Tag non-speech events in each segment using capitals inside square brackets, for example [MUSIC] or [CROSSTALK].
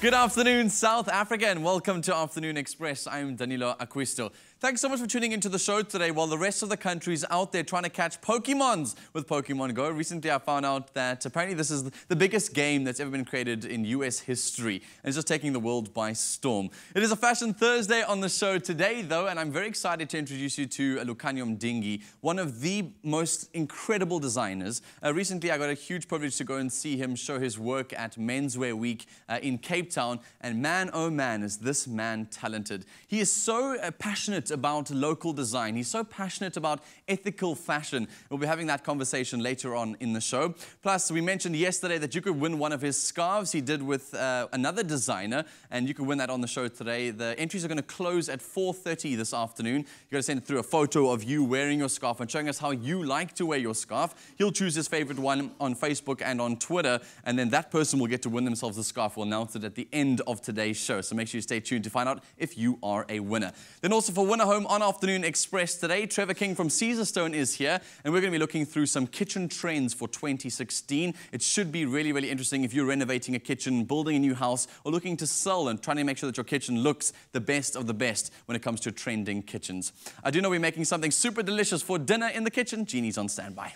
Good afternoon, South Africa, and welcome to Afternoon Express. I'm Danilo Acquisto. Thanks so much for tuning into the show today while the rest of the country is out there trying to catch Pokemons with Pokemon Go. Recently, I found out that apparently this is the biggest game that's ever been created in US history, and it's just taking the world by storm. It is a Fashion Thursday on the show today, though, and I'm very excited to introduce you to Lukhanyo Mdingi, one of the most incredible designers. Uh, recently, I got a huge privilege to go and see him show his work at Menswear Week uh, in Cape Town, and man, oh man, is this man talented. He is so uh, passionate about local design. He's so passionate about ethical fashion. We'll be having that conversation later on in the show. Plus, we mentioned yesterday that you could win one of his scarves he did with uh, another designer, and you can win that on the show today. The entries are going to close at 4.30 this afternoon. You've got to send through a photo of you wearing your scarf and showing us how you like to wear your scarf. He'll choose his favorite one on Facebook and on Twitter, and then that person will get to win themselves the scarf. We'll announce it at the end of today's show. So make sure you stay tuned to find out if you are a winner. Then also for Winner Home on Afternoon Express today. Trevor King from Caesarstone is here, and we're going to be looking through some kitchen trends for 2016. It should be really, really interesting if you're renovating a kitchen, building a new house, or looking to sell and trying to make sure that your kitchen looks the best of the best when it comes to trending kitchens. I do know we're making something super delicious for dinner in the kitchen. Jeannie's on standby.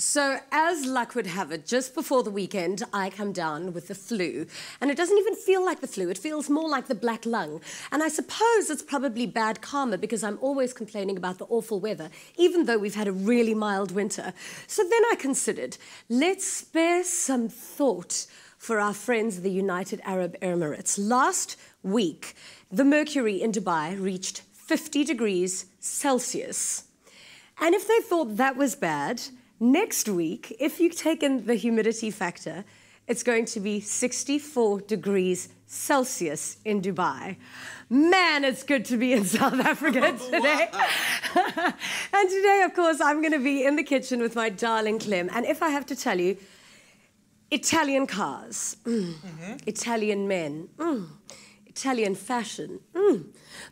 So, as luck would have it, just before the weekend, I come down with the flu. And it doesn't even feel like the flu, it feels more like the black lung. And I suppose it's probably bad karma because I'm always complaining about the awful weather, even though we've had a really mild winter. So then I considered let's spare some thought for our friends, the United Arab Emirates. Last week, the mercury in Dubai reached 50 degrees Celsius. And if they thought that was bad, Next week, if you take in the humidity factor, it's going to be 64 degrees Celsius in Dubai. Man, it's good to be in South Africa [LAUGHS] today. [LAUGHS] and today, of course, I'm going to be in the kitchen with my darling Clem. And if I have to tell you, Italian cars, mm. Mm -hmm. Italian men, mm. Italian fashion, mm.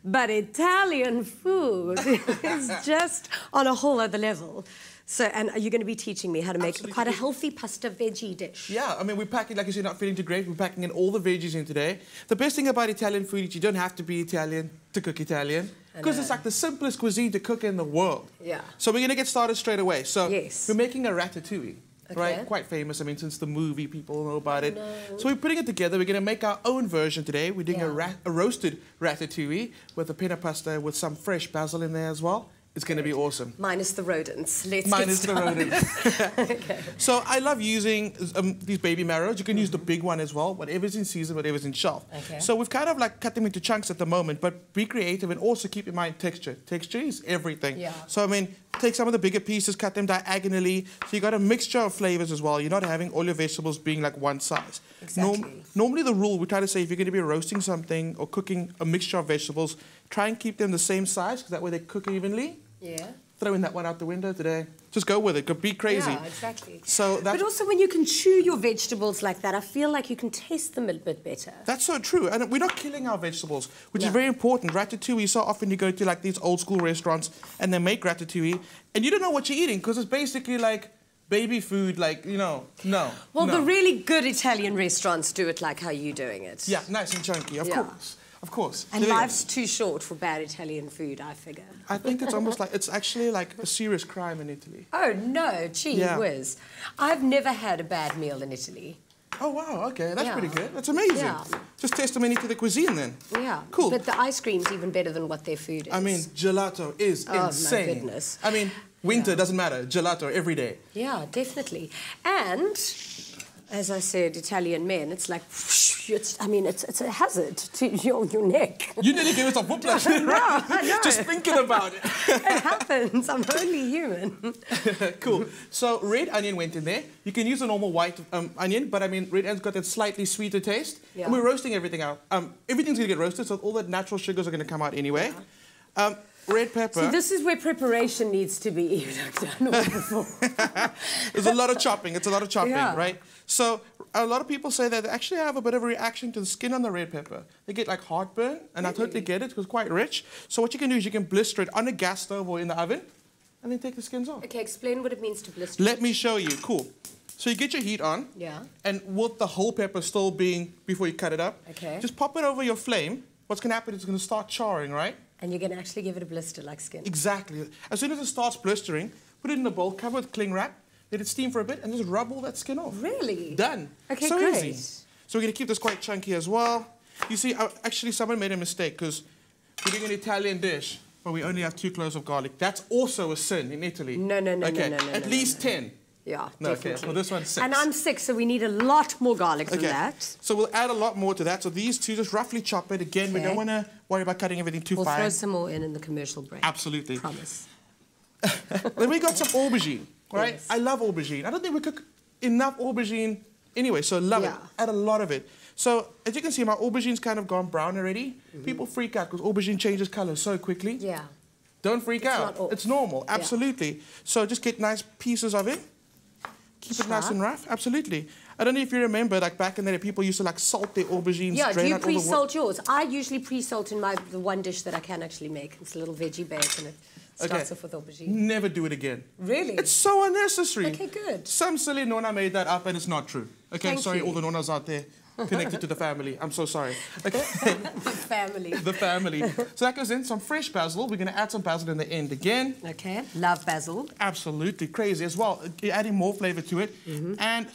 but Italian food [LAUGHS] is just on a whole other level. So, and are you going to be teaching me how to make Absolutely. quite a healthy pasta veggie dish? Yeah, I mean, we're packing, like you said, not feeling too great. We're packing in all the veggies in today. The best thing about Italian food is you don't have to be Italian to cook Italian. Because it's like the simplest cuisine to cook in the world. Yeah. So we're going to get started straight away. So yes. we're making a ratatouille. Okay. Right, quite famous. I mean, since the movie, people know about it. No. So we're putting it together. We're going to make our own version today. We're doing yeah. a, a roasted ratatouille with a penne pasta with some fresh basil in there as well. It's going to be awesome. Minus the rodents. Let's Minus the rodents. [LAUGHS] [LAUGHS] okay. So I love using um, these baby marrows. You can mm -hmm. use the big one as well, whatever's in season, whatever's in shelf. Okay. So we've kind of like cut them into chunks at the moment, but be creative and also keep in mind texture. Texture is everything. Yeah. So I mean, take some of the bigger pieces, cut them diagonally. So you got a mixture of flavors as well. You're not having all your vegetables being like one size. Exactly. Norm normally the rule, we try to say if you're going to be roasting something or cooking a mixture of vegetables, try and keep them the same size because that way they cook evenly. Yeah. Throwing that one out the window today. Just go with it. Go be crazy. Yeah, exactly. So that. But also when you can chew your vegetables like that, I feel like you can taste them a bit better. That's so true. And we're not killing our vegetables, which no. is very important. Ratatouille, so often you go to like these old school restaurants and they make ratatouille and you don't know what you're eating because it's basically like baby food, like, you know, no. Well, no. the really good Italian restaurants do it like how you're doing it. Yeah, nice and chunky, of yeah. course. Of course. And life's too short for bad Italian food, I figure. I think it's almost like, it's actually like a serious crime in Italy. Oh, no, gee yeah. whiz. I've never had a bad meal in Italy. Oh, wow, okay, that's yeah. pretty good. That's amazing. Yeah. Just testimony to the cuisine then. Yeah. Cool. But the ice cream's even better than what their food is. I mean, gelato is oh, insane. my goodness. I mean, winter yeah. doesn't matter. Gelato every day. Yeah, definitely. And as I said, Italian men, it's like, it's, I mean, it's, it's a hazard to your, your neck. You nearly gave us a whiplash. no, no. Just thinking about it. [LAUGHS] it happens. I'm only human. [LAUGHS] cool. So red onion went in there. You can use a normal white um, onion, but I mean, red onion's got that slightly sweeter taste. Yeah. And we're roasting everything out. Um, everything's going to get roasted, so all the natural sugars are going to come out anyway. Yeah. Um, red pepper. So this is where preparation needs to be [LAUGHS] done before. [LAUGHS] There's a lot of chopping. It's a lot of chopping, yeah. right? So a lot of people say that they actually have a bit of a reaction to the skin on the red pepper. They get like heartburn, and really? I totally get it because it's quite rich. So what you can do is you can blister it on a gas stove or in the oven, and then take the skins off. Okay, explain what it means to blister. Let me show you. Cool. So you get your heat on. Yeah. And with the whole pepper still being before you cut it up, Okay. just pop it over your flame. What's going to happen is it's going to start charring, right? And you're going to actually give it a blister like skin. Exactly. As soon as it starts blistering, put it in a bowl, cover with cling wrap, let it steam for a bit, and just rub all that skin off. Really? Done. Okay, so great. easy. So we're going to keep this quite chunky as well. You see, uh, actually, someone made a mistake because we're doing an Italian dish, but we only have two cloves of garlic. That's also a sin in Italy. No, no, no, no, okay. no, no, At no, least 10. Yeah, No, okay. definitely. Well, this one's six. And I'm sick, so we need a lot more garlic than Okay. that. So we'll add a lot more to that. So these two, just roughly chop it. Again, we don't want to worry about cutting everything too We'll fine. throw some more in in the commercial break. Absolutely. Promise. [LAUGHS] then we got some aubergine, right? Yes. I love aubergine. I don't think we cook enough aubergine anyway, so love Yeah. it. Add a lot of it. So as you can see, my aubergine's kind of gone brown already. Mm-hmm. People freak out because aubergine changes color so quickly. Yeah. Don't freak out. not. It's normal, Yeah. absolutely. So just get nice pieces of it. Keep it nice and rough, absolutely. I don't know if you remember, like back in the day, people used to like salt their aubergines, Yeah, do you out all the wa- pre-salt yours? I usually pre-salt in my the one dish that I can actually make. It's a little veggie bake and it starts off with aubergine. Never do it again. Really? It's so unnecessary. Okay, good. Some silly nonna made that up and it's not true. Okay, Thank sorry, you. all the nonnas out there connected to the family. I'm so sorry. Okay, the Family. the family. So that goes in some fresh basil. We're going to add some basil in the end again. Okay. Love basil. Absolutely crazy as well. You're adding more flavor to it. Mm-hmm. And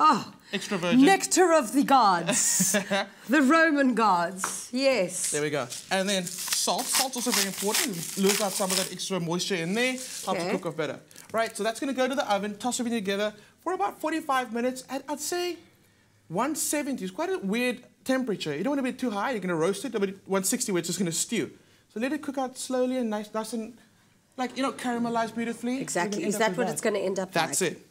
Oh, extra virgin. nectar of the gods. [LAUGHS] the Roman gods. Yes. There we go. And then salt. Salt's also very important. Lose out some of that extra moisture in there. Helps Okay. cook off better. Right, so that's going to go to the oven. Toss everything together for about 45 minutes. And I'd say 170 is quite a weird temperature. You don't want to be too high. You're going to roast it. But 160 where it's just going to stew. So let it cook out slowly and nice, nice and like you know caramelized beautifully. Exactly. Is that what it's going to end up That's like? it.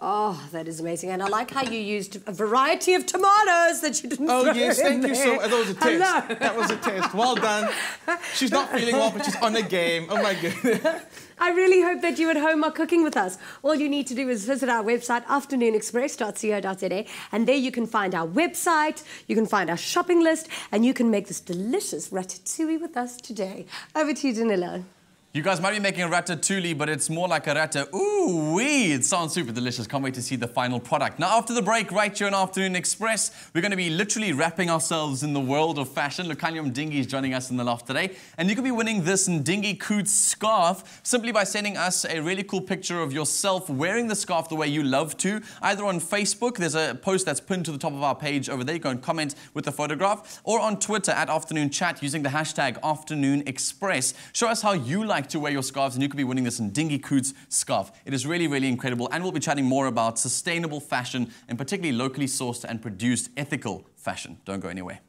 Oh, that is amazing. And I like how you used a variety of tomatoes that you didn't Oh yes, thank you so there. That was a test. Hello. That was a test. Well done. [LAUGHS] She's not feeling well, but she's on a game. Oh my goodness. I really hope that you at home are cooking with us. All you need to do is visit our website, afternoonexpress.co.za, and there you can find our website, you can find our shopping list, and you can make this delicious ratatouille with us today. Over to you, Danilo. You guys might be making a ratatouille, but it's more like a rata. Ooh wee! It sounds super delicious. Can't wait to see the final product. Now, after the break, right here on Afternoon Express, we're going to be literally wrapping ourselves in the world of fashion. Lukhanyo Mdingi is joining us in the loft today, and you could be winning this Mdingi Coots scarf simply by sending us a really cool picture of yourself wearing the scarf the way you love to, either on Facebook. There's a post that's pinned to the top of our page over there. You go and comment with the photograph, or on Twitter at Afternoon Chat using the hashtag Afternoon Express. Show us how you like to wear your scarves, and you could be winning this Mdingi Coots scarf. It is really, really incredible, and we'll be chatting more about sustainable fashion and particularly locally sourced and produced ethical fashion. Don't go anywhere.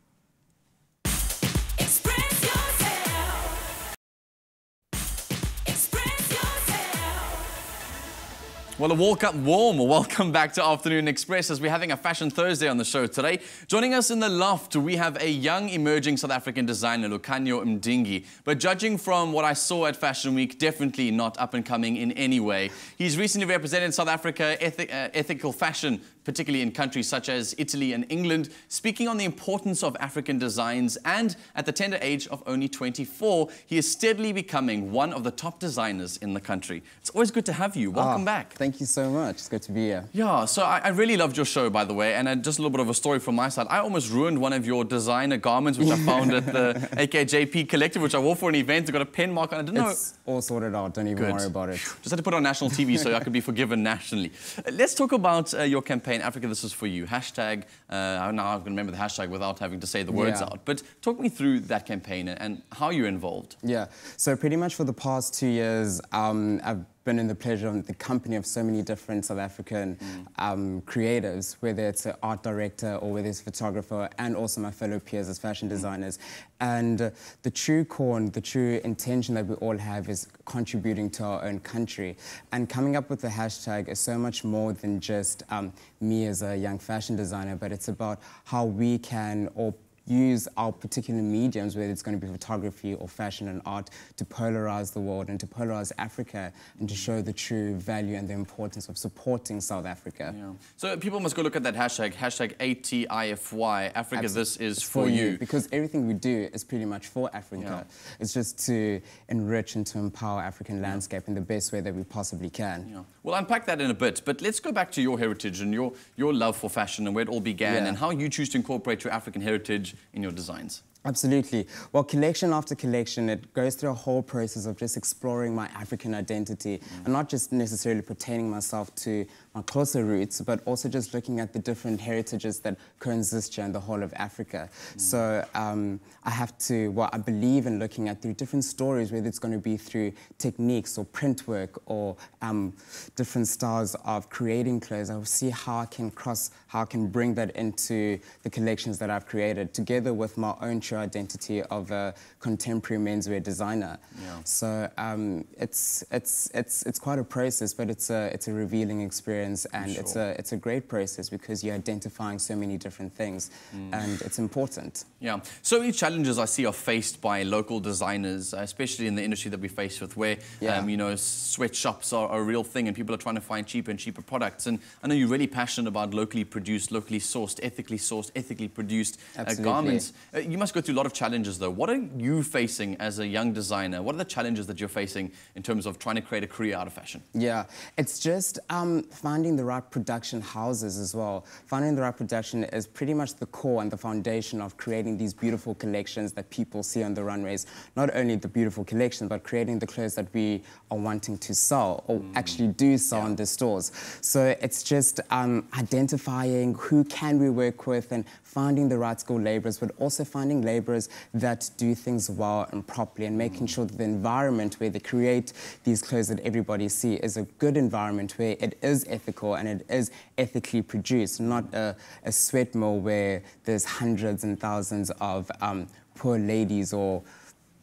Well, a walk up warm. Welcome back to Afternoon Express as we're having a Fashion Thursday on the show today. Joining us in the loft, we have a young emerging South African designer, Lukhanyo Mdingi. But judging from what I saw at Fashion Week, definitely not up and coming in any way. He's recently represented South Africa ethi- uh, ethical fashion, particularly in countries such as Italy and England, speaking on the importance of African designs. And at the tender age of only 24, he is steadily becoming one of the top designers in the country. It's always good to have you. Welcome Ah, back. Thank you so much. It's good to be here. Yeah, so I, I really loved your show, by the way, and uh, just a little bit of a story from my side. I almost ruined one of your designer garments, which I found at the [LAUGHS] AKJP Collective, which I wore for an event. It got a pen mark on it. I didn't know. It's all sorted out. Don't even Good. worry about it. Just had to put it on national TV so I could be forgiven nationally. Uh, let's talk about uh, your campaign, Africa This Is For You. Hashtag, uh, now I'm going to remember the hashtag without having to say the words Yeah. out. But talk me through that campaign and, and how you're involved. Yeah. So pretty much for the past two years, um, I've been in the pleasure of the company of so many different South African um, creatives, whether it's an art director or whether it's a photographer, and also my fellow peers as fashion designers. And uh, the true core and the true intention that we all have is contributing to our own country. And coming up with the hashtag is so much more than just um, me as a young fashion designer, but it's about how we can all use our particular mediums, whether it's going to be photography or fashion and art, to polarize the world and to polarize Africa and to show the true value and the importance of supporting South Africa. Yeah. So people must go look at that hashtag, hashtag ATIFY, Africa, this is It's for, you. because everything we do is pretty much for Africa. It's just to enrich and to empower African landscape in the best way that we possibly can. We'll unpack that in a bit, but let's go back to your heritage and your, your love for fashion and where it all began Yeah. and how you choose to incorporate your African heritage in your designs. Absolutely. Well, collection after collection, it goes through a whole process of just exploring my African identity mm. and not just necessarily pertaining myself to closer roots, but also just looking at the different heritages that coexist here in the whole of Africa. So um, I have to, well, I believe in looking at through different stories, whether it's going to be through techniques or print work or um, different styles of creating clothes. I will see how I can cross, how I can bring that into the collections that I've created, together with my own true identity of a contemporary menswear designer. Yeah. So um, it's, it's, it's, it's quite a process, but it's a, it's a revealing experience and it's, a, it's a great process because you're identifying so many different things Mm. and it's important. Yeah. So many challenges I see are faced by local designers, uh, especially in the industry that we face with, where Yeah. um, you know sweatshops are a real thing, and people are trying to find cheaper and cheaper products. And I know you're really passionate about locally produced, locally sourced, ethically sourced, ethically produced uh, garments. Uh, you must go through a lot of challenges, though. What are you facing as a young designer? What are the challenges that you're facing in terms of trying to create a career out of fashion? Yeah, it's just um, finding the right production houses as well. Finding the right production is pretty much the core and the foundation of creating these beautiful collections that people see on the runways. Not only the beautiful collection, but creating the clothes that we are wanting to sell or actually do sell in the stores. So it's just um, identifying who can we work with and finding the right skilled laborers, but also finding laborers that do things well and properly and making sure that the environment where they create these clothes that everybody see is a good environment where it is ethical and it is ethically produced, not a, a sweat mill where there's hundreds and thousands of um, poor ladies or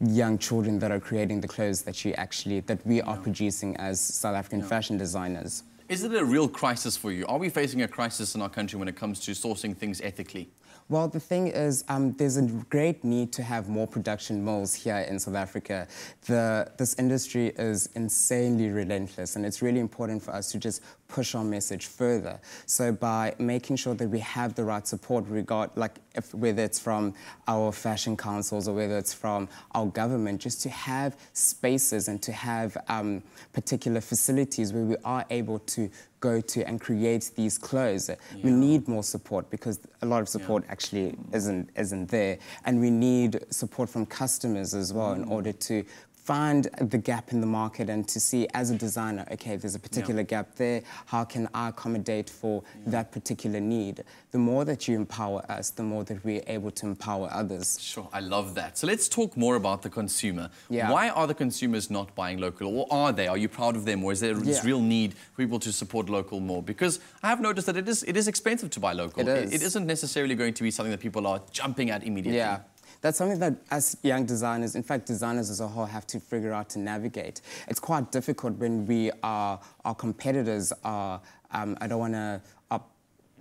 young children that are creating the clothes that you actually that we are producing as South African fashion designers. Is it a real crisis for you? Are we facing a crisis in our country when it comes to sourcing things ethically? Well, the thing is, um, there's a great need to have more production mills here in South Africa. The, this industry is insanely relentless, and it's really important for us to just push our message further. So by making sure that we have the right support, regard like if, whether it's from our fashion councils or whether it's from our government, just to have spaces and to have um, particular facilities where we are able to go to and create these clothes. We need more support because a lot of support actually isn't isn't there, and we need support from customers as well in order to find the gap in the market and to see as a designer, okay, there's a particular gap there. How can I accommodate for that particular need? The more that you empower us, the more that we're able to empower others. Sure, I love that. So let's talk more about the consumer. Yeah. Why are the consumers not buying local, or are they? Are you proud of them, or is there this real need for people to support local more? Because I have noticed that it is it is expensive to buy local. It is. it isn't necessarily going to be something that people are jumping at immediately. Yeah. That's something that as young designers, in fact, designers as a whole have to figure out to navigate. It's quite difficult when we are, our competitors are, um, I don't want to,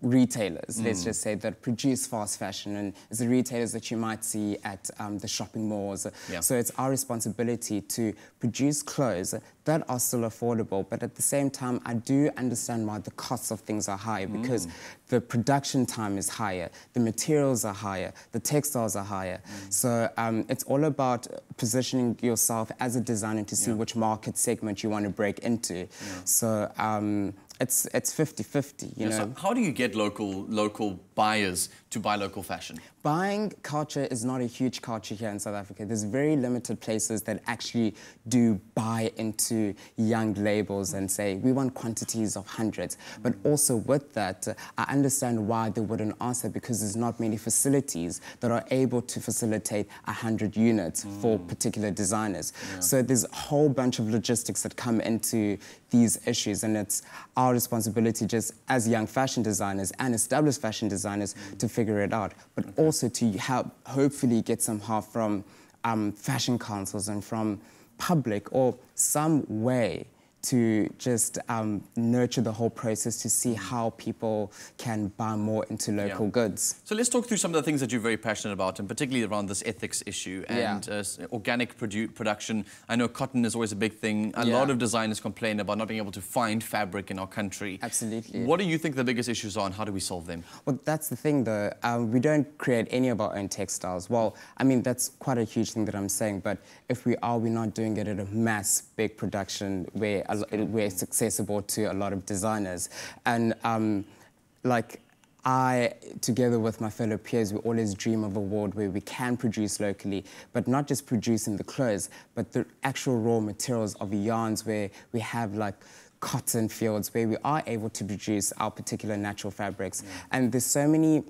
retailers, let's just say, that produce fast fashion and it's the retailers that you might see at um, the shopping malls. Yeah. So it's our responsibility to produce clothes that are still affordable, but at the same time, I do understand why the costs of things are higher because the production time is higher, the materials are higher, the textiles are higher. So um, it's all about positioning yourself as a designer to see which market segment you want to break into. So um, it's it's 50-50, you Yeah, know. So how do you get local local buyers to buy local fashion? Buying culture is not a huge culture here in South Africa. There's very limited places that actually do buy into young labels and say, we want quantities of hundreds. But also with that, I understand why they wouldn't answer because there's not many facilities that are able to facilitate 100 units for mm. particular designers. So there's a whole bunch of logistics that come into these issues and it's our responsibility just as young fashion designers and established fashion designers to figure it out, but also to help hopefully get some help from um, fashion councils and from public or some way to just um, nurture the whole process to see how people can buy more into local Yeah. goods. So let's talk through some of the things that you're very passionate about, and particularly around this ethics issue Yeah. and uh, organic produ- production. I know cotton is always a big thing. A Yeah. lot of designers complain about not being able to find fabric in our country. Absolutely. What do you think the biggest issues are, and how do we solve them? Well, that's the thing, though. Um, we don't create any of our own textiles. Well, I mean, that's quite a huge thing that I'm saying. But if we are, we're not doing it at a mass, big production where, a where it's accessible to a lot of designers. And um, like, I, together with my fellow peers, we always dream of a world where we can produce locally, but not just producing the clothes, but the actual raw materials of the yarns where we have like cotton fields where we are able to produce our particular natural fabrics. And there's so many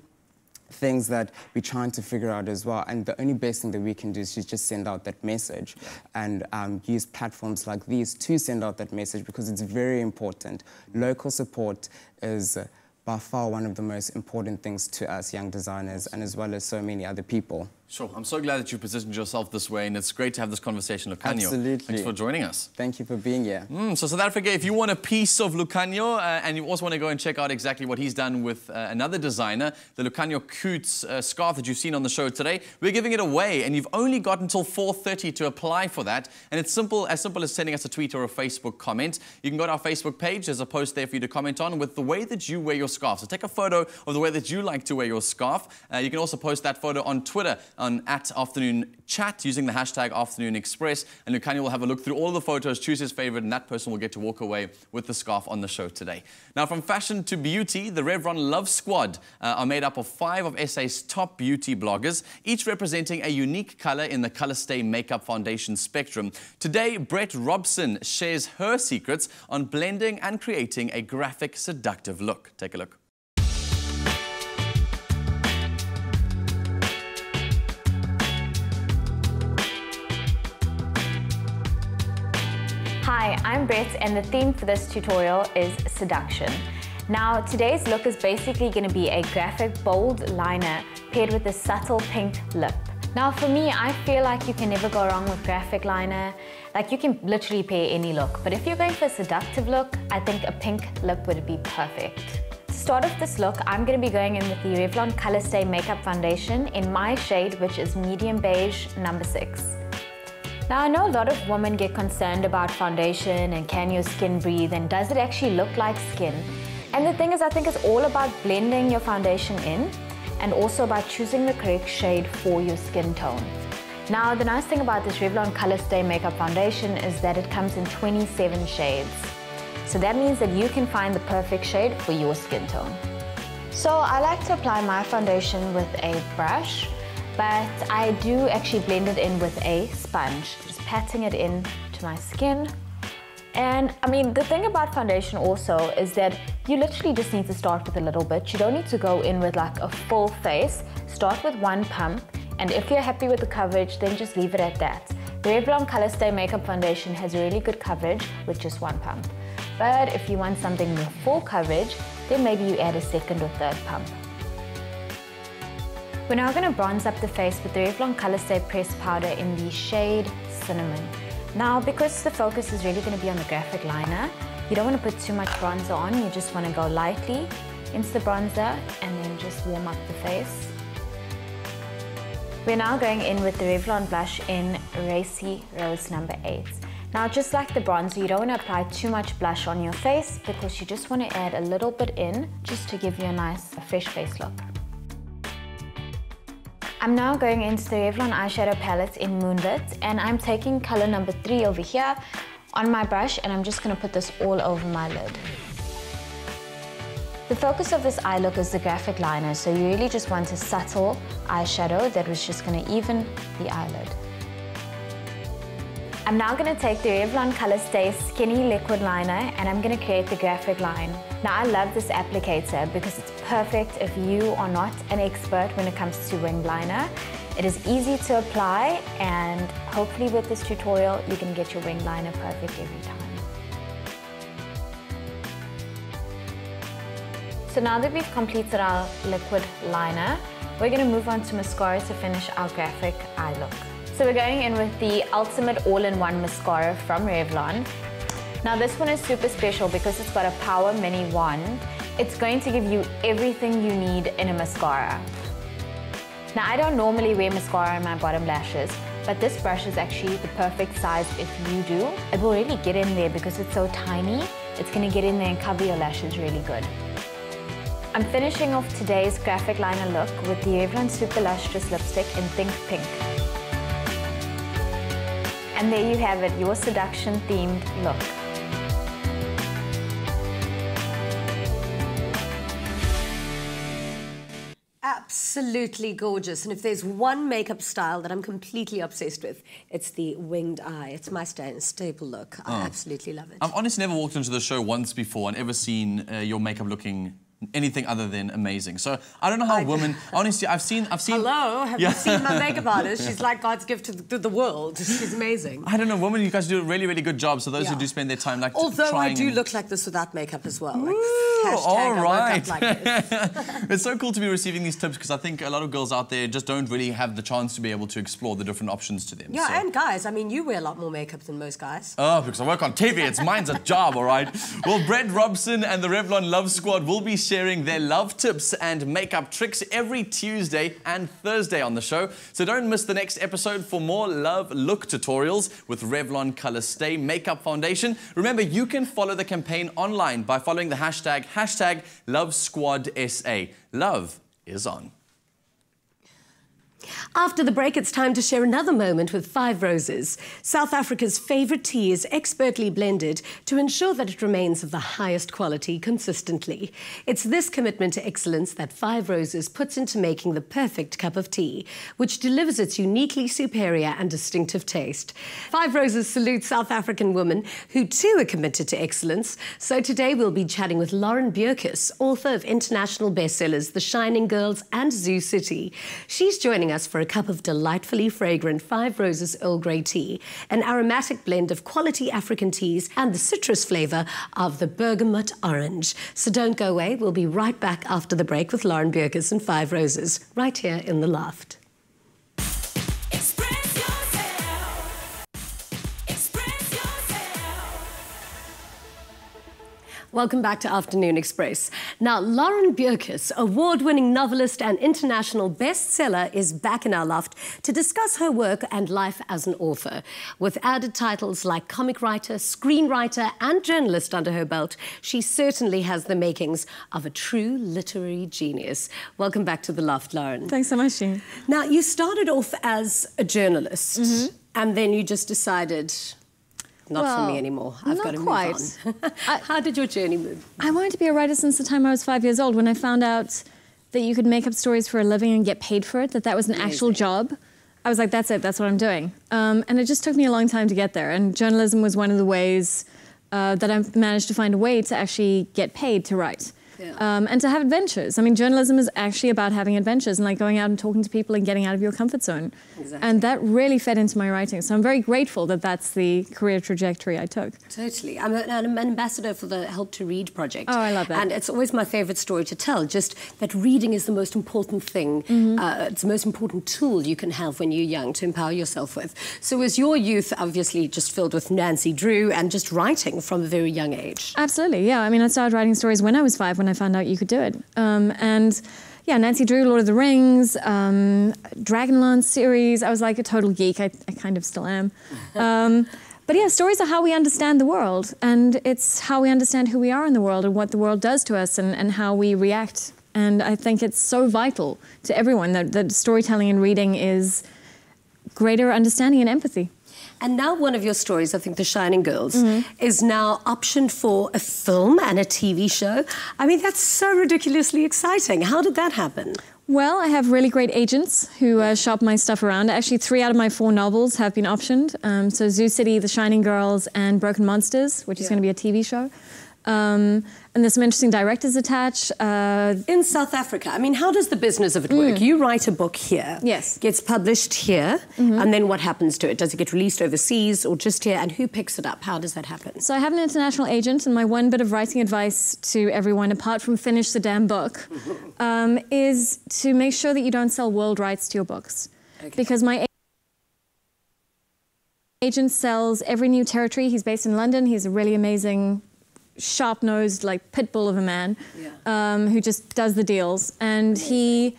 things that we're trying to figure out as well. And the only best thing that we can do is just send out that message and um, use platforms like these to send out that message because it's very important. Local support is by far one of the most important things to us young designers and as well as so many other people. Sure. I'm so glad that you positioned yourself this way, and it's great to have this conversation, Lukhanyo. Absolutely. Thanks for joining us. Thank you for being here. Mm, so South Africa, if you want a piece of Lukhanyo, uh, and you also want to go and check out exactly what he's done with uh, another designer, the Lukhanyo Coots uh, scarf that you've seen on the show today, we're giving it away, and you've only got until 4.30 to apply for that. And it's simple, as simple as sending us a tweet or a Facebook comment. You can go to our Facebook page. There's a post there for you to comment on with the way that you wear your scarf. So take a photo of the way that you like to wear your scarf. Uh, you can also post that photo on Twitter on at Afternoon Chat using the hashtag Afternoon Express. And Lukhanyo will have a look through all the photos, choose his favorite, and that person will get to walk away with the scarf on the show today. Now, from fashion to beauty, the Revlon Love Squad uh, are made up of five of SA's top beauty bloggers, each representing a unique color in the Color Stay Makeup Foundation spectrum. Today, Brett Robson shares her secrets on blending and creating a graphic, seductive look. Take a look. I'm Brett and the theme for this tutorial is seduction. Now today's look is basically going to be a graphic bold liner paired with a subtle pink lip. Now for me, I feel like you can never go wrong with graphic liner. Like you can literally pair any look, but if you're going for a seductive look, I think a pink lip would be perfect. To start off this look, I'm going to be going in with the Revlon Color Stay Makeup Foundation in my shade, which is medium beige number 6. Now I know a lot of women get concerned about foundation and can your skin breathe and does it actually look like skin? And the thing is I think it's all about blending your foundation in and also about choosing the correct shade for your skin tone. Now the nice thing about this Revlon Color Stay Makeup Foundation is that it comes in 27 shades. So that means that you can find the perfect shade for your skin tone. So I like to apply my foundation with a brush, but I do actually blend it in with a sponge, just patting it in to my skin. And I mean, the thing about foundation also is that you literally just need to start with a little bit. You don't need to go in with like a full face. Start with one pump, and if you're happy with the coverage, then just leave it at that. The Revlon Color Stay Makeup Foundation has really good coverage with just one pump. But if you want something more full coverage, then maybe you add a second or third pump. We're now going to bronze up the face with the Revlon Color Stay Pressed Powder in the shade Cinnamon. Now, because the focus is really going to be on the graphic liner, you don't want to put too much bronzer on, you just want to go lightly into the bronzer and then just warm up the face. We're now going in with the Revlon blush in Racy Rose number 8. Now just like the bronzer, you don't want to apply too much blush on your face because you just want to add a little bit in just to give you a nice fresh face look. I'm now going into the Revlon eyeshadow palette in Moonlit and I'm taking color number 3 over here on my brush and I'm just going to put this all over my lid. The focus of this eye look is the graphic liner, so you really just want a subtle eyeshadow that was just going to even the eyelid. I'm now going to take the Revlon Color Stay Skinny Liquid Liner and I'm going to create the graphic line. Now I love this applicator because it's perfect if you are not an expert when it comes to wing liner. It is easy to apply and hopefully with this tutorial you can get your wing liner perfect every time. So now that we've completed our liquid liner, we're going to move on to mascara to finish our graphic eye look. So we're going in with the Ultimate All-in-One Mascara from Revlon. Now this one is super special because it's got a Power Mini wand. It's going to give you everything you need in a mascara. Now I don't normally wear mascara on my bottom lashes, but this brush is actually the perfect size if you do. It will really get in there because it's so tiny. It's gonna get in there and cover your lashes really good. I'm finishing off today's graphic liner look with the Revlon Super Lustrous Lipstick in Think Pink. And there you have it, your seduction themed look. Absolutely gorgeous. And if there's one makeup style that I'm completely obsessed with, it's the winged eye. It's my sta- staple look. I absolutely love it. I've honestly never walked into the show once before and ever seen uh, your makeup looking anything other than amazing. So I don't know how I- women. [LAUGHS] Honestly, I've seen. I've seen. Hello, have Yeah. you seen my makeup [LAUGHS] artist? She's like God's gift to the, to the world. She's amazing. I don't know, women. You guys do a really, really good job. So those who do spend their time like Although I do and- look like this without makeup as well. Like, Ooh, all I woke up right. like. [LAUGHS] It's so cool to be receiving these tips because I think a lot of girls out there just don't really have the chance to be able to explore the different options to them. Yeah, So- and guys, I mean, you wear a lot more makeup than most guys. Oh, because I work on TV. It's mine's a job, all right? Well, Brett Robson and the Revlon Love Squad will be sharing their love tips and makeup tricks every Tuesday and Thursday on the show. So don't miss the next episode for more love look tutorials with Revlon Color Stay Makeup Foundation. Remember, you can follow the campaign online by following the hashtag, hashtag Love Squad SA. Love is on. After the break, it's time to share another moment with Five Roses. South Africa's favourite tea is expertly blended to ensure that it remains of the highest quality consistently. It's this commitment to excellence that Five Roses puts into making the perfect cup of tea, which delivers its uniquely superior and distinctive taste. Five Roses salutes South African women who too are committed to excellence. So today we'll be chatting with Lauren Beukes, author of international bestsellers The Shining Girls and Zoo City. She's joining us for a cup of delightfully fragrant Five Roses Earl Grey tea, an aromatic blend of quality African teas and the citrus flavour of the bergamot orange. So don't go away. We'll be right back after the break with Lauren Beukes and Five Roses, right here in the loft. Welcome back to Afternoon Express. Now, Lauren Beukes, award-winning novelist and international bestseller, is back in our loft to discuss her work and life as an author. With added titles like comic writer, screenwriter, and journalist under her belt, she certainly has the makings of a true literary genius. Welcome back to the loft, Lauren. Thanks so much, Jean. Now, you started off as a journalist, mm-hmm. and then you just decided. Not for me anymore. I've got to quite. move on. [LAUGHS] How did your journey move? I wanted to be a writer since the time I was five years old. When I found out that you could make up stories for a living and get paid for it, that that was an actual job, I was like, that's it, that's what I'm doing. Um, and it just took me a long time to get there. And journalism was one of the ways uh, that I managed to find a way to actually get paid to write. Yeah. Um, and to have adventures. I mean, journalism is actually about having adventures and like going out and talking to people and getting out of your comfort zone. Exactly. And that really fed into my writing. So I'm very grateful that that's the career trajectory I took. Totally. I'm, an ambassador for the Help to Read project. Oh, I love that. And it's always my favorite story to tell, just that reading is the most important thing. Mm-hmm. Uh, it's the most important tool you can have when you're young to empower yourself with. So was your youth obviously just filled with Nancy Drew and just writing from a very young age? Absolutely, yeah. I mean, I started writing stories when I was five when I found out you could do it. Um, and yeah, Nancy Drew, Lord of the Rings, um, Dragonlance series. I was like a total geek. I, I kind of still am. [LAUGHS] Um, but yeah, stories are how we understand the world, and it's how we understand who we are in the world and what the world does to us and, and how we react. And I think it's so vital to everyone that, that storytelling and reading is greater understanding and empathy. And now one of your stories, I think The Shining Girls, is now optioned for a film and a TV show. I mean, that's so ridiculously exciting. How did that happen? Well, I have really great agents who uh, shop my stuff around. Actually, three out of my four novels have been optioned. Um, so Zoo City, The Shining Girls, and Broken Monsters, which is going to be a TV show. Um, and there's some interesting directors attached. Uh, In South Africa, I mean, how does the business of it work? You write a book here. Yes. Gets published here. And then what happens to it? Does it get released overseas or just here? And who picks it up? How does that happen? so I have an international agent, and my one bit of writing advice to everyone, apart from finish the damn book, [LAUGHS] um, is to make sure that you don't sell world rights to your books. Because my agent sells every new territory. He's based in London. He's a really amazing, sharp-nosed, like pit bull of a man um, who just does the deals. And he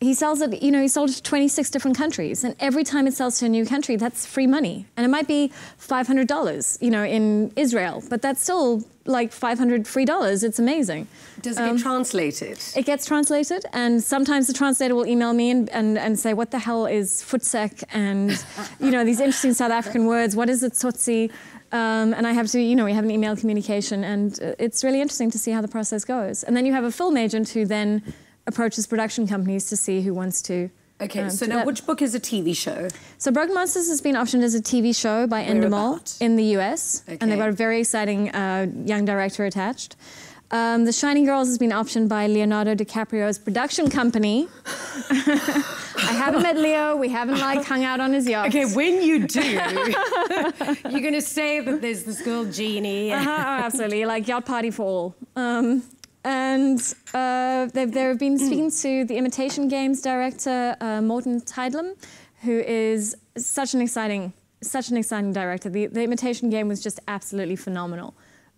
he sells it. You know, he sold it to 26 different countries, and every time it sells to a new country, that's free money. And it might be $500, you know, in Israel, but that's still like 500 free dollars. It's amazing. Does it Um, get translated? It gets translated, and sometimes the translator will email me and, and, and say, What the hell is voetsek? And, you know, these interesting South African words. What is it, tsotsi? Um, and I have to, you know, we have an email communication, and uh, it's really interesting to see how the process goes. And then you have a film agent who then approaches production companies to see who wants to. Okay, um, so now that. which book is a TV show? So Broken Monsters has been optioned as a TV show by Endemol in the US, and they've got a very exciting uh, young director attached. Um, the Shining Girls has been optioned by Leonardo DiCaprio's production company. [LAUGHS] I haven't met Leo. We haven't like hung out on his yacht. Okay, when you do, [LAUGHS] you're going to say that there's this girl Jeannie. Uh-huh, oh, absolutely, like yacht party for all. Um, and uh, they've, they've been speaking to the Imitation Games director uh, Morten Tyldum, who is such an exciting, such an exciting director. The, the Imitation Game was just absolutely phenomenal.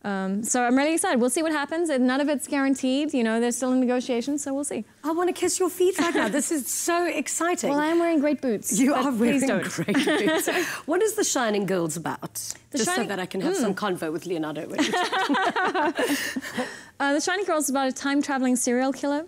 Um, so I'm really excited. We'll see what happens. And none of it's guaranteed. You know, they're still in negotiations, so we'll see. I want to kiss your feet right now. This is so exciting. Well, I am wearing great boots. you are wearing great boots. [LAUGHS] what is The Shining Girls about? The Just so that I can have some convo with Leonardo. when we talk. Uh, the Shining Girls is about a time traveling serial killer,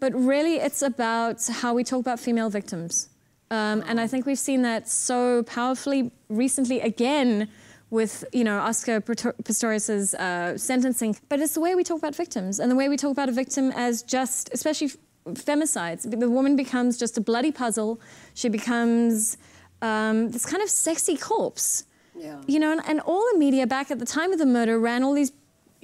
but really it's about how we talk about female victims. Um, and I think we've seen that so powerfully recently again with you know Oscar Pistor- Pistorius's uh, sentencing. But it's the way we talk about victims and the way we talk about a victim as just, especially femicides. The woman becomes just a bloody puzzle. She becomes um, this kind of sexy corpse. Yeah. You know, and, and all the media back at the time of the murder ran all these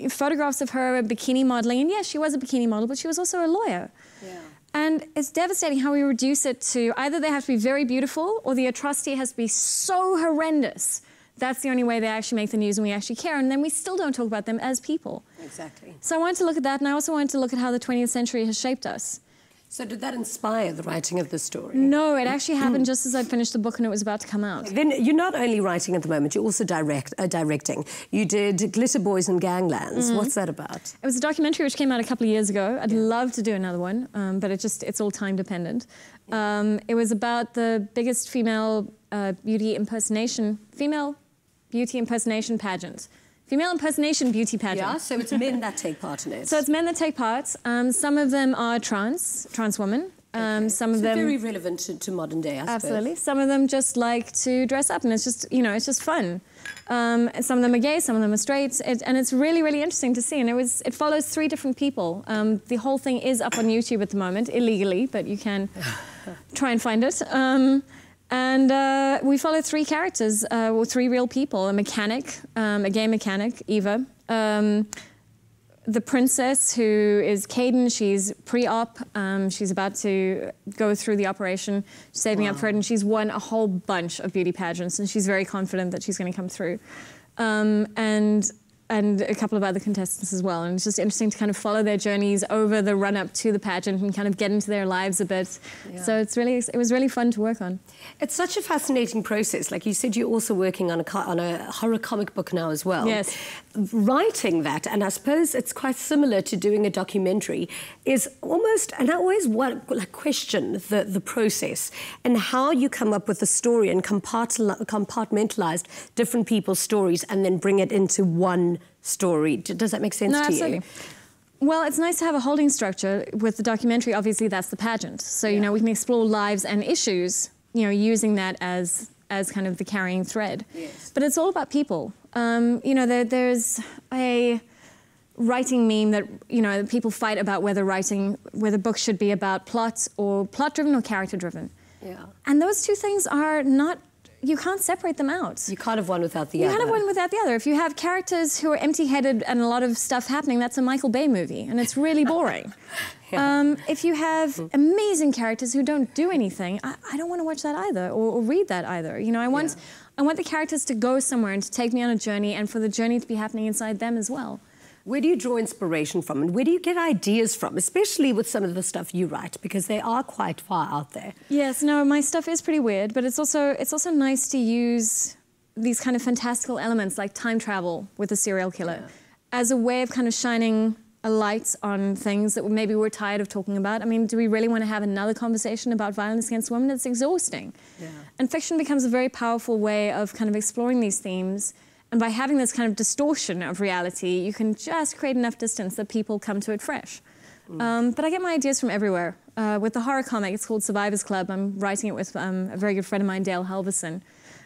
photographs of her bikini modeling. And yes, she was a bikini model, but she was also a lawyer. Yeah. And it's devastating how we reduce it to either they have to be very beautiful or the atrocity has to be so horrendous. That's the only way they actually make the news and we actually care. And then we still don't talk about them as people. exactly. So I wanted to look at that, and I also wanted to look at how the 20th century has shaped us. So did that inspire the writing of the story? No, it actually happened just as I'd finished the book and it was about to come out. Then you're not only writing at the moment, you're also direct, uh, directing. You did Glitter Boys and Ganglands. Mm-hmm. What's that about? It was a documentary which came out a couple of years ago. I'd love to do another one, um, but it just it's all time dependent. Um, it was about the biggest female uh, beauty impersonation, female beauty impersonation pageant, female impersonation beauty pageant. Yeah, so it's men that take part in it. [LAUGHS] So it's men that take part. Um, some of them are trans, trans women. Um, Some of So them very relevant to, to modern day, I suppose. Absolutely. Some of them just like to dress up, and it's just you know it's just fun. Um, some of them are gay, some of them are straight, it, and it's really really interesting to see. And it was it follows three different people. Um, the whole thing is up on YouTube at the moment illegally, but you can [LAUGHS] try and find it. And uh, we follow three characters, uh, well, three real people: a mechanic, um, a gay mechanic, Eva. Um, the princess who is Caden. She's pre-op. Um, she's about to go through the operation, saving up for it, and she's won a whole bunch of beauty pageants, and she's very confident that she's going to come through. Um, and and a couple of other contestants as well. And it's just interesting to kind of follow their journeys over the run up to the pageant and kind of get into their lives a bit. So it's really it was really fun to work on. It's such a fascinating process. Like you said, you're also working on a, on a horror comic book now as well. Yes. Writing that, and I suppose it's quite similar to doing a documentary, is almost, and I always want, like, question the, the process and how you come up with a story and compartmentalize different people's stories and then bring it into one story. Does that make sense No, to absolutely. you? Well, it's nice to have a holding structure. With the documentary, obviously, that's the pageant. So, you know, we can explore lives and issues, you know, using that as as kind of the carrying thread. Yes. But it's all about people. Um, you know, there, there's a writing meme that, you know, people fight about whether writing, whether books should be about plot or plot-driven or character-driven. Yeah. And those two things are not, you can't separate them out. You can't have one without the You other. You can't have one without the other. If you have characters who are empty-headed and a lot of stuff happening, that's a Michael Bay movie, and it's really boring. [LAUGHS] um, if you have amazing characters who don't do anything, I, I don't want to watch that either, or, or read that either. You know, I want, I want the characters to go somewhere and to take me on a journey, and for the journey to be happening inside them as well. Where do you draw inspiration from and where do you get ideas from, especially with some of the stuff you write, because they are quite far out there? Yes, no, my stuff is pretty weird, but it's also it's also nice to use these kind of fantastical elements like time travel with a serial killer as a way of kind of shining a light on things that maybe we're tired of talking about. I mean, do we really want to have another conversation about violence against women? It's exhausting. Yeah. And fiction becomes a very powerful way of kind of exploring these themes. And by having this kind of distortion of reality, you can just create enough distance that people come to it fresh. Um, but I get my ideas from everywhere. Uh, with the horror comic, it's called Survivors Club. I'm writing it with um, a very good friend of mine, Dale Halvorsen.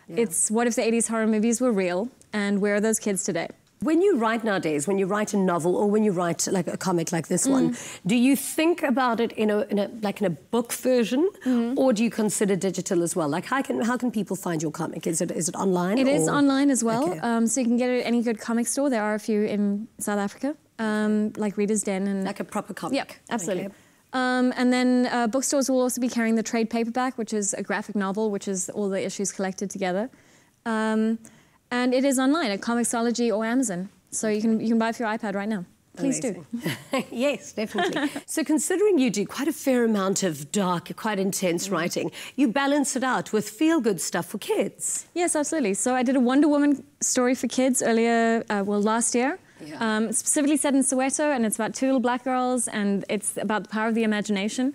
Yeah. It's what if the 80s horror movies were real, and where are those kids today? When you write nowadays, when you write a novel or when you write like a comic like this one, Mm. do you think about it in a, in a like in a book version, Mm-hmm. or do you consider digital as well? Like how can how can people find your comic? Is it is it online? It is or- online as well, Okay. um, so you can get it at any good comic store. There are a few in South Africa, um, like Reader's Den and like a proper comic. Yeah, absolutely. Okay. Um, and then uh, bookstores will also be carrying the trade paperback, which is a graphic novel, which is all the issues collected together. Um, and it is online at Comixology or Amazon, so you can you can buy it for your iPad right now. Please do. [LAUGHS] Yes, definitely. so, considering you do quite a fair amount of dark, quite intense writing, you balance it out with feel good stuff for kids. Yes, absolutely. So I did a Wonder Woman story for kids earlier, uh, well, last year. Yeah. Um, specifically set in Soweto, and it's about two little black girls, and it's about the power of the imagination.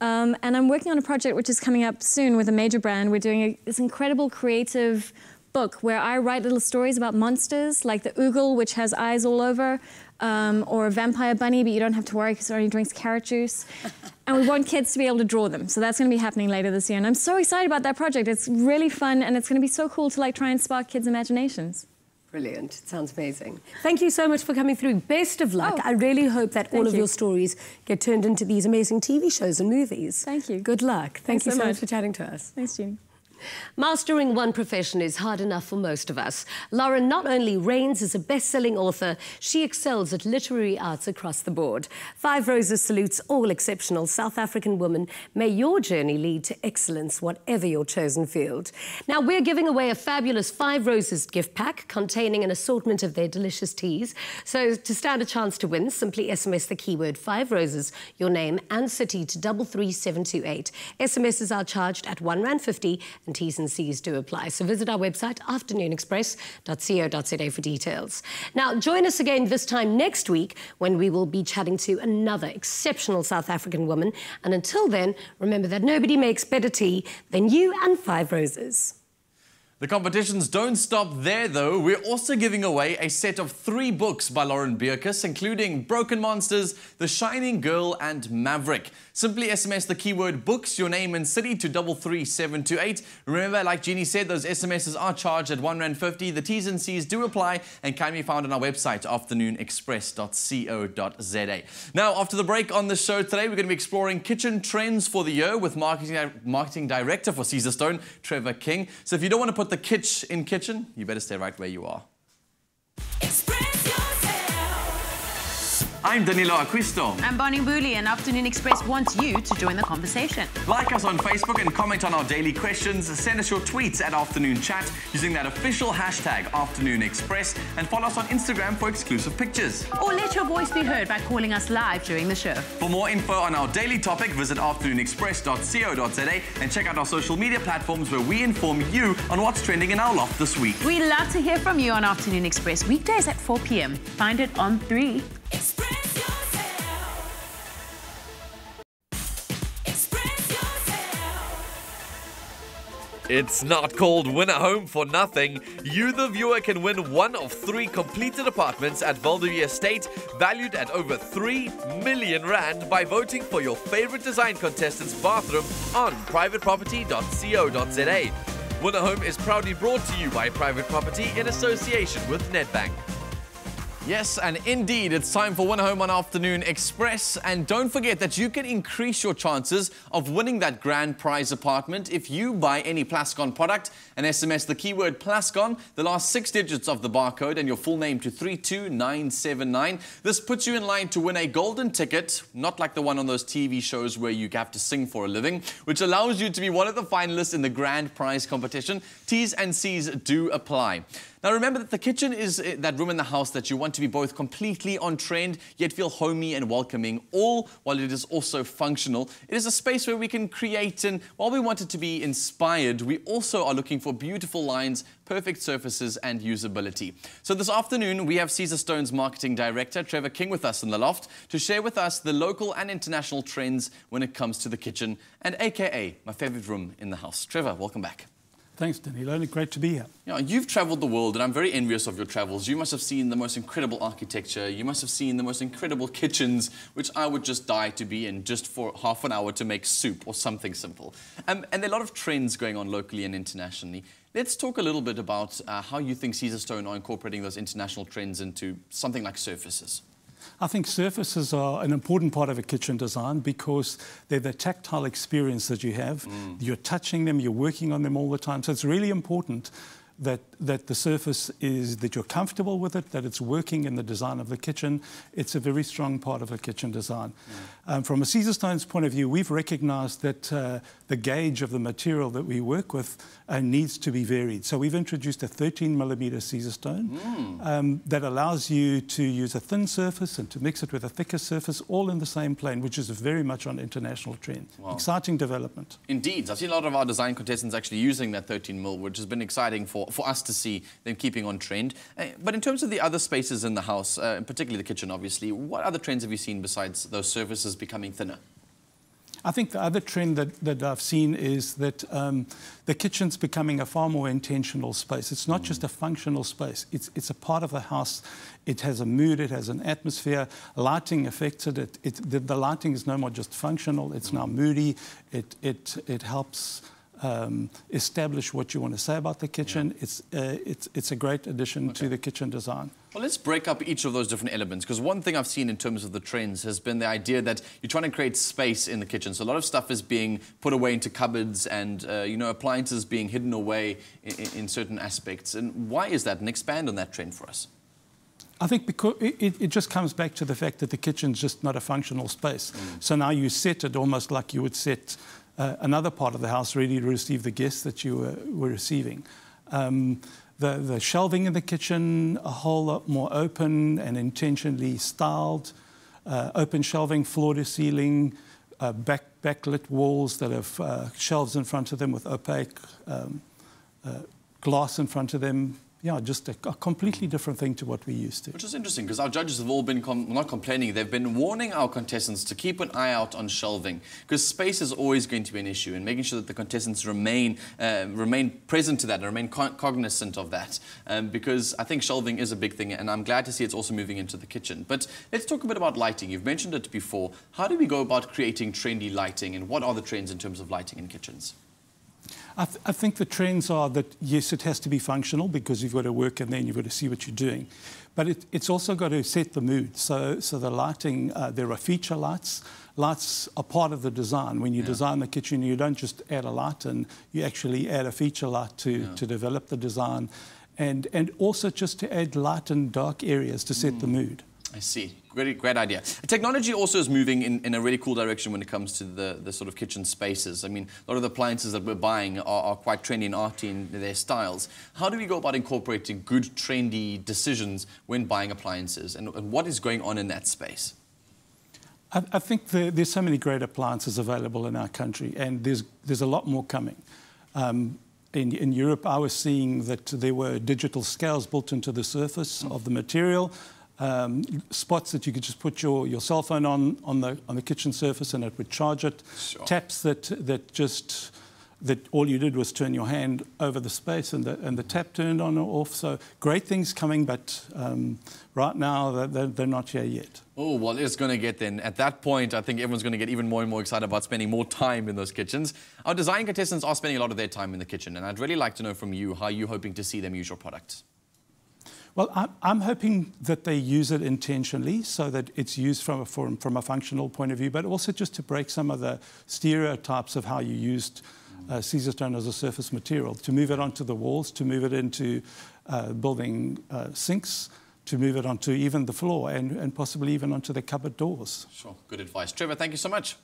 Um, and I'm working on a project which is coming up soon with a major brand. We're doing a, this incredible creative book where I write little stories about monsters, like the Oogle, which has eyes all over, um, or a vampire bunny, but you don't have to worry because it only drinks carrot juice. [LAUGHS] and we want kids to be able to draw them. So that's going to be happening later this year. And I'm so excited about that project. It's really fun, and it's going to be so cool to like try and spark kids' imaginations. Brilliant. It sounds amazing. Thank you so much for coming through. Best of luck. Oh. I really hope that all of you. your stories get turned into these amazing TV shows and movies. Thank you. Good luck. Thank Thanks you so much much. for chatting to us. Thanks, Jeannie. Mastering one profession is hard enough for most of us. Lauren not only reigns as a best-selling author, she excels at literary arts across the board. Five Roses salutes all exceptional South African women. May your journey lead to excellence, whatever your chosen field. Now, we're giving away a fabulous Five Roses gift pack containing an assortment of their delicious teas. So, to stand a chance to win, simply SMS the keyword Five Roses, your name and city to 33728. SMSs are charged at one rand fifty, and T's and C's do apply. So visit our website, afternoonexpress.co.za for details. Now, join us again this time next week when we will be chatting to another exceptional South African woman. And until then, remember that nobody makes better tea than you and Five Roses. The competitions don't stop there, though. We're also giving away a set of three books by Lauren Beukes, including Broken Monsters, The Shining Girl, and Maverick. Simply SMS the keyword books, your name and city to 33728. Remember, like Jeannie said, those SMSs are charged at 1 Rand 50. The T's and C's do apply and can be found on our website, afternoonexpress.co.za. Now, after the break on the show today, we're going to be exploring kitchen trends for the year with marketing, marketing director for Caesarstone, Trevor King. So if you don't want to put the kitsch in kitchen, you better stay right where you are. Express. I'm Danilo Acquisto. I'm Bonnie Mbuli, and Afternoon Express wants you to join the conversation. Like us on Facebook and comment on our daily questions. Send us your tweets at Afternoon Chat using that official hashtag Afternoon Express and follow us on Instagram for exclusive pictures. Or let your voice be heard by calling us live during the show. For more info on our daily topic, visit afternoonexpress.co.za and check out our social media platforms where we inform you on what's trending in our loft this week. We love to hear from you on Afternoon Express weekdays at 4 p.m. Find it on 3. It's not called Win a Home for nothing. You, the viewer, can win one of three completed apartments at Val de Vie Estate, valued at over 3 million rand, by voting for your favorite design contestant's bathroom on privateproperty.co.za. Win a Home is proudly brought to you by Private Property in association with Nedbank. Yes, and indeed, it's time for Win Home on Afternoon Express. And don't forget that you can increase your chances of winning that grand prize apartment if you buy any Plascon product and SMS the keyword Plascon, the last six digits of the barcode, and your full name to 32979. This puts you in line to win a golden ticket, not like the one on those TV shows where you have to sing for a living, which allows you to be one of the finalists in the grand prize competition. T's and C's do apply. Now remember that the kitchen is uh, that room in the house that you want to be both completely on trend yet feel homey and welcoming, all while it is also functional. It is a space where we can create and while we want it to be inspired, we also are looking for beautiful lines, perfect surfaces and usability. So this afternoon we have Caesarstone's marketing director Trevor King with us in the loft to share with us the local and international trends when it comes to the kitchen and aka my favorite room in the house. Trevor, welcome back. Thanks, Danilo. Great to be here. You know, you've traveled the world, and I'm very envious of your travels. You must have seen the most incredible architecture. You must have seen the most incredible kitchens, which I would just die to be in just for half an hour to make soup or something simple. Um, and there are a lot of trends going on locally and internationally. Let's talk a little bit about uh, how you think Caesarstone are incorporating those international trends into something like surfaces. I think surfaces are an important part of a kitchen design because they're the tactile experience that you have. Mm. You're touching them, you're working on them all the time. So it's really important that, that the surface is that you're comfortable with it, that it's working in the design of the kitchen. It's a very strong part of a kitchen design. Um, from a Caesarstone's point of view, we've recognized that uh, the gauge of the material that we work with uh, needs to be varied. So we've introduced a 13 millimeter Caesarstone um, that allows you to use a thin surface and to mix it with a thicker surface, all in the same plane, which is very much on international trend. Exciting development. Indeed, I've seen a lot of our design contestants actually using that 13 mil, which has been exciting for, for us to see them keeping on trend. Uh, but in terms of the other spaces in the house, uh, and particularly the kitchen, obviously, what other trends have you seen besides those surfaces becoming thinner? I think the other trend that, that I've seen is that um, the kitchen's becoming a far more intentional space. It's not just a functional space, it's, it's a part of the house. It has a mood, it has an atmosphere. Lighting affects it. it, it the, the lighting is no more just functional, it's now moody. It, it, it helps. Um, establish what you want to say about the kitchen. It's, uh, it's, it's a great addition to the kitchen design. Well, let's break up each of those different elements because one thing I've seen in terms of the trends has been the idea that you're trying to create space in the kitchen. So a lot of stuff is being put away into cupboards and, uh, you know, appliances being hidden away in, in certain aspects. And why is that? And expand on that trend for us. I think because it, it just comes back to the fact that the kitchen's just not a functional space. So now you set it almost like you would set uh, another part of the house ready to receive the guests that you were, were receiving. Um, the, the shelving in the kitchen, a whole lot more open and intentionally styled. Uh, open shelving, floor to ceiling, uh, back, backlit walls that have uh, shelves in front of them with opaque um, uh, glass in front of them. Yeah, just a, a completely different thing to what we used to. Which is interesting because our judges have all been com- not complaining, they've been warning our contestants to keep an eye out on shelving because space is always going to be an issue and making sure that the contestants remain uh, remain present to that and remain co- cognizant of that um, because I think shelving is a big thing and I'm glad to see it's also moving into the kitchen. But let's talk a bit about lighting. You've mentioned it before. How do we go about creating trendy lighting and what are the trends in terms of lighting in kitchens? I, th- I think the trends are that yes, it has to be functional because you've got to work and then you've got to see what you're doing, but it, it's also got to set the mood. So, so the lighting, uh, there are feature lights. Lights are part of the design. When you design the kitchen, you don't just add a light and you actually add a feature light to, to develop the design, and and also just to add light and dark areas to set the mood. I see. Great, great idea. Technology also is moving in, in a really cool direction when it comes to the, the sort of kitchen spaces. I mean, a lot of the appliances that we're buying are, are quite trendy and arty in their styles. How do we go about incorporating good, trendy decisions when buying appliances? And, and what is going on in that space? I, think the, there's so many great appliances available in our country, and there's there's a lot more coming. Um, in, in Europe, I was seeing that there were digital scales built into the surface of the material, um, spots that you could just put your, your cell phone on on the on the kitchen surface and it would charge it. Sure. Taps that that just that all you did was turn your hand over the space and the, and the tap turned on or off. So great things coming, but um, right now they're- they're, they're not here yet. Oh, well, it's going to get then. At that point, I think everyone's going to get even more and more excited about spending more time in those kitchens. Our design contestants are spending a lot of their time in the kitchen, and I'd really like to know from you how you're hoping to see them use your products. Well, I'm, hoping that they use it intentionally so that it's used from a, from, from a functional point of view, but also just to break some of the stereotypes of how you used uh, Caesarstone as a surface material, to move it onto the walls, to move it into uh, building uh, sinks, to move it onto even the floor and, and possibly even onto the cupboard doors. Sure, good advice. Trevor, thank you so much.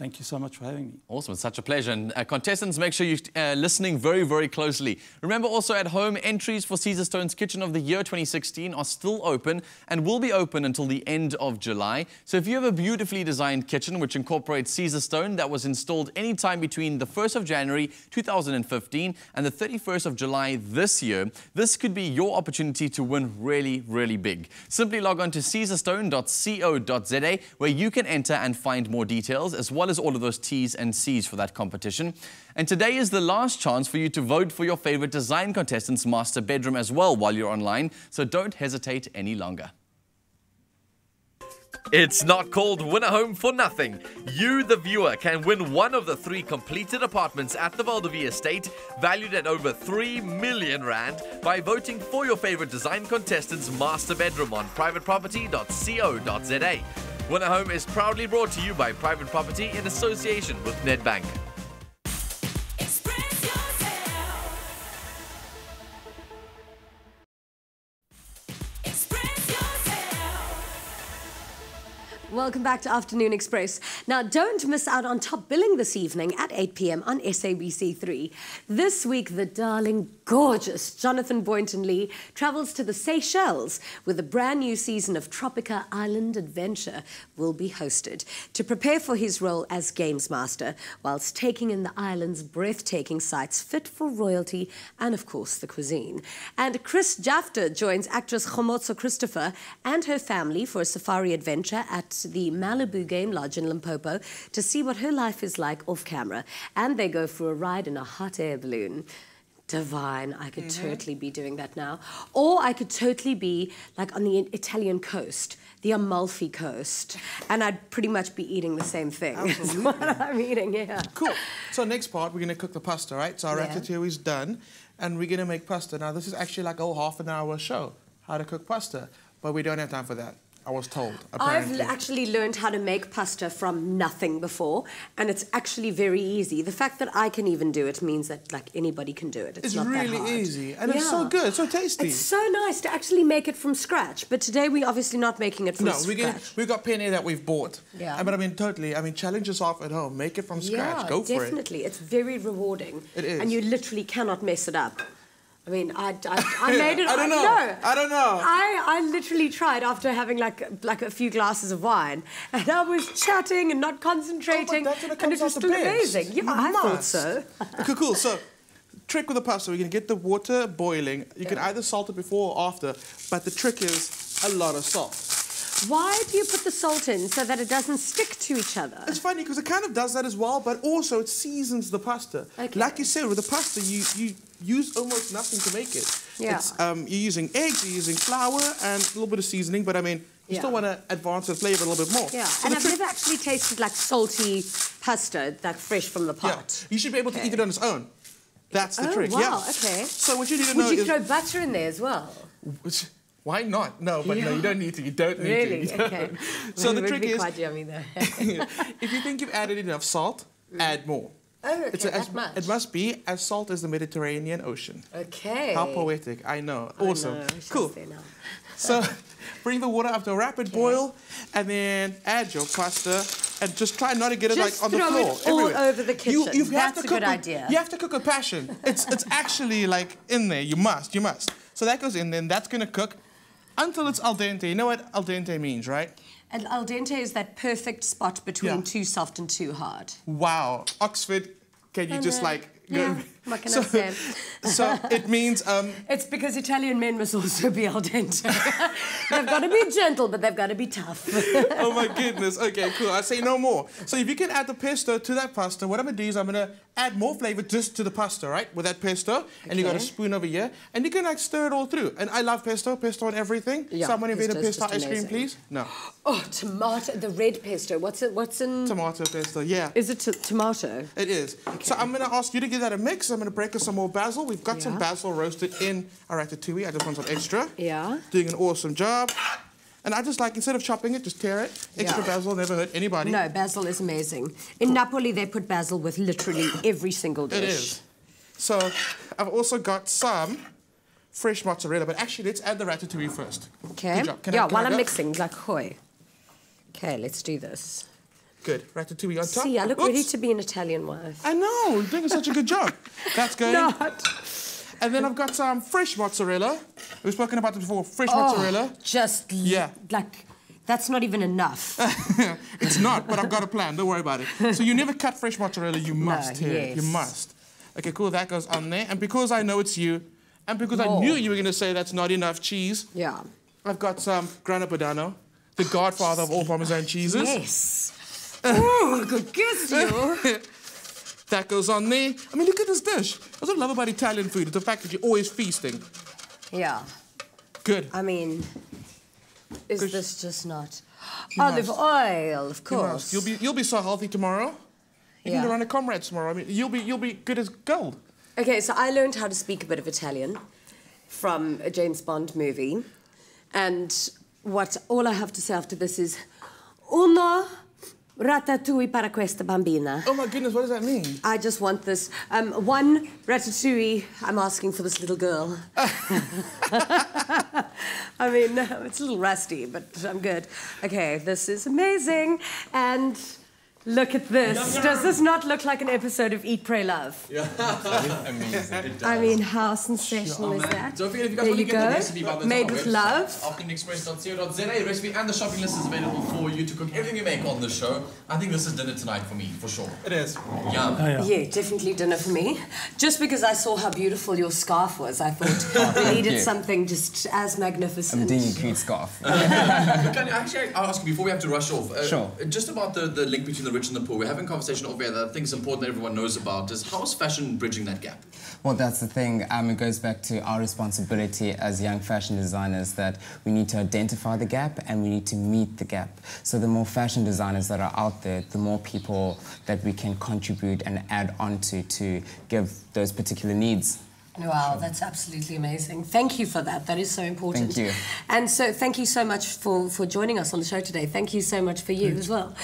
Thank you so much for having me. Awesome, it's such a pleasure. And uh, contestants, make sure you're uh, listening very, very closely. Remember also at home, entries for Caesarstone's Kitchen of the Year 2016 are still open and will be open until the end of July. So if you have a beautifully designed kitchen which incorporates Caesarstone that was installed anytime between the 1st of January 2015 and the 31st of July this year, this could be your opportunity to win really, really big. Simply log on to caesarstone.co.za where you can enter and find more details as well as all of those T's and C's for that competition. And today is the last chance for you to vote for your favorite design contestant's master bedroom as well while you're online, so don't hesitate any longer. It's not called Win a Home for nothing. You, the viewer, can win one of the three completed apartments at the Val de Vie estate, valued at over 3 million rand, by voting for your favorite design contestant's master bedroom on privateproperty.co.za. Win a Home is proudly brought to you by Private Property in association with Nedbank. Welcome back to Afternoon Express. Now, don't miss out on top billing this evening at 8 p.m. on SABC3. This week, the darling, gorgeous Jonathan Boynton Lee travels to the Seychelles with a brand new season of Tropika Island Adventure will be hosted to prepare for his role as Games Master whilst taking in the island's breathtaking sights fit for royalty and, of course, the cuisine. And Chris Jaftha joins actress Khomotso Christopher and her family for a safari adventure at the Malibu Game Lodge in Limpopo to see what her life is like off camera. And they go for a ride in a hot air balloon. Divine. I could mm-hmm. totally be doing that now. Or I could totally be like on the Italian coast, the Amalfi coast, and I'd pretty much be eating the same thing [LAUGHS] as what I'm eating, yeah. Cool. So next part, we're gonna cook the pasta, right? So our Yeah. ratatouille is done, and we're gonna make pasta. Now this is actually like a half an hour show, how to cook pasta, but we don't have time for that. I was told. I've actually learned how to make pasta from nothing before, and it's actually very easy. The fact that I can even do it means that like anybody can do it. It's, It's not that really hard. easy, and it's so Yeah. good, so tasty. It's so nice to actually make it from scratch. But today we're obviously not making it from no, scratch. we get we've got penne that we've bought. Yeah. Uh, But I mean, totally. I mean, challenge yourself at home. Make it from scratch. Yeah, Go for it. definitely. It's very rewarding. It is. And you literally cannot mess it up. I mean, I, I, I made it. [LAUGHS] I don't know. No, I don't know. I, I literally tried after having like like a few glasses of wine, and I was chatting and not concentrating, Oh, it and it was still amazing. Yeah, You I thought so. Okay, cool. So, trick with the pasta, we're gonna get the water boiling. You can either salt it before or after, but the trick is a lot of salt. Why do you put the salt in so that it doesn't stick to each other? It's funny because it kind of does that as well, but also it seasons the pasta. Okay. Like you said, with the pasta, you, you use almost nothing to make it. Yeah. It's, um, you're using eggs, you're using flour, and a little bit of seasoning, but I mean, you Yeah. still want to advance the flavor a little bit more. Yeah, So and I've never actually tasted like salty pasta, like fresh from the pot. yeah, you should be able to eat it on its own. That's the oh, trick. wow, yeah. okay. So what you need to Would know you is throw butter in there as well? Why not? No, but no, you don't need to. You don't need Really? to. [LAUGHS] You Okay. So [LAUGHS] It the trick is, quite yummy though. [LAUGHS] if you think you've added enough salt, mm. add more. Oh, okay, It's a- that as- much. It must be as salt as the Mediterranean Ocean. Okay. How poetic! I know. I Awesome. know, shall Cool. So bring the water up to a rapid boil, and then add your pasta, and just try not to get it like on the throw it floor. all everywhere. over the kitchen. you have That's to a good with- idea. You have to cook with passion. It's it's actually like in there. You must. You must. So that goes in. Then that's gonna cook until it's al dente. You know what al dente means, right? And al dente is that perfect spot between Yeah. too soft and too hard. Wow, Oxford. Can you I just know. like Yeah, what can I so, say? so it means um, It's because Italian men must also be al dente. they've got to be gentle, but they've got to be tough. [LAUGHS] oh my goodness. Okay, cool. I say no more. So if you can add the pesto to that pasta, what I'm gonna do is I'm gonna add more flavor just to the pasta, right? With that pesto, and you got a Okay. spoon over here, and you can like stir it all through. And I love pesto, pesto on everything. Yeah, Someone invent a pesto's pesto just ice cream, please. No, [GASPS] oh, tomato, the red pesto. What's it? What's in? tomato pesto. Yeah. Is it tomato? It is. So I'm going to ask you to give that a mix. I'm going to break us some more basil. We've got some basil roasted in our ratatouille. I just want some extra. Yeah. Doing an awesome job. And I just like, instead of chopping it, just tear it. Extra Yeah. basil never hurt anybody. No, basil is amazing. In Napoli, they put basil with literally every single dish. It is. So I've also got some fresh mozzarella, but actually let's add the ratatouille first. Okay. Good job. Can I- yeah, can while I I'm go? mixing, like hoy. Okay, let's do this. Good. Ratatouille on top. See, I look Oops. ready to be an Italian wife. I know. You're doing such a good job. [LAUGHS] That's good. Not. And then I've got some fresh mozzarella. We've spoken about it before. Fresh Oh, mozzarella. just Yeah. like that's not even enough. [LAUGHS] It's not, but I've got a plan. Don't worry about it. So you never cut fresh mozzarella. You must here. You must. Okay, cool. That goes on there. And because I know it's you, and because I knew you were going to say that's not enough cheese, yeah. I've got some Grana Padano, the godfather of all Parmesan cheeses. Yes. Oh, good guess you. [LAUGHS] That goes on there. I mean, look at this dish. That's what I love about Italian food. It's the fact that you're always feasting. Yeah. Good. I mean, is Good. this just not You olive must. oil? Of course. You'll be you'll be so healthy tomorrow. You Yeah. can go run a comrade tomorrow. I mean, you'll be you'll be good as gold. Okay, so I learned how to speak a bit of Italian from a James Bond movie. And what all I have to say after this is uno ratatouille para questa bambina. Oh my goodness, what does that mean? I just want this. Um, one ratatouille I'm asking for this little girl. [LAUGHS] I mean, it's a little rusty, but I'm good. Okay, this is amazing. And look at this. Does this not look like an episode of Eat, Pray, Love? [LAUGHS] Amazing. I mean, how sensational is that? Don't forget if you guys there want you to get go. the recipe by the Made our with website, love. AfternoonExpress.co.za recipe and the shopping list is available for you to cook everything you make on the show. I think this is dinner tonight for me, for sure. It is. Yum. Yeah, definitely dinner for me. Just because I saw how beautiful your scarf was, I thought [LAUGHS] we needed you. something just as magnificent. I'm doing a cute scarf. [LAUGHS] Can I actually I'll ask you before we have to rush off? uh, Sure. Just about the, the link between the and the poor. We're having a conversation over here that I think is important that everyone knows about. Is how is fashion bridging that gap? Well, that's the thing. Um, it goes back to our responsibility as young fashion designers that we need to identify the gap and we need to meet the gap. So the more fashion designers that are out there, the more people that we can contribute and add on to to give those particular needs. Wow, that's absolutely amazing. Thank you for that. That is so important. Thank you. And so, thank you so much for, for joining us on the show today. Thank you so much for you as well.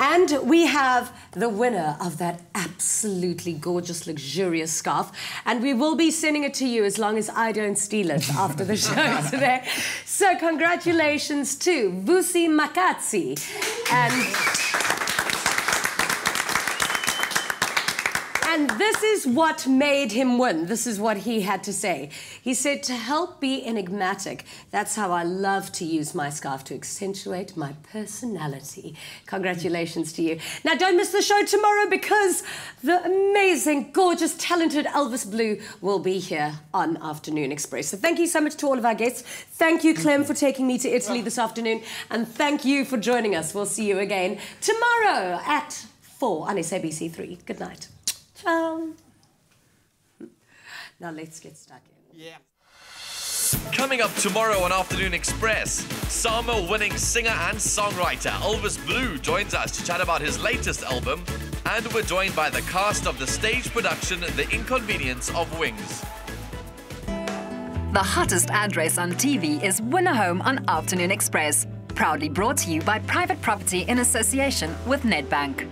And we have the winner of that absolutely gorgeous, luxurious scarf. And we will be sending it to you as long as I don't steal it after the show [LAUGHS] today. So, congratulations to Vusi Makatsi. And. And this is what made him win. This is what he had to say. He said, To help be enigmatic, that's how I love to use my scarf to accentuate my personality. Congratulations to you. Now, don't miss the show tomorrow because the amazing, gorgeous, talented Elvis Blue will be here on Afternoon Express. So, thank you so much to all of our guests. Thank you, Clem, for taking me to Italy this afternoon. And thank you for joining us. We'll see you again tomorrow at 4 on SABC3. Good night. Ciao. Now let's get stuck in. Yeah. Coming up tomorrow on Afternoon Express, SAMA winning singer and songwriter Elvis Blue joins us to chat about his latest album, and we're joined by the cast of the stage production The Inconvenience of Wings. The hottest address on TV is Win a Home on Afternoon Express. Proudly brought to you by Private Property in association with Nedbank.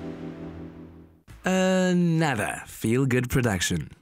Another feel good production.